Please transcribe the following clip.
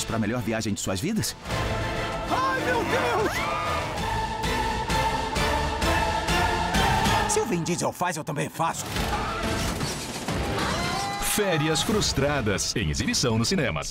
prontos para a melhor viagem de suas vidas? Ai, meu Deus! Se o Vin Diesel faz, eu também faço. Férias Frustradas, em exibição nos cinemas.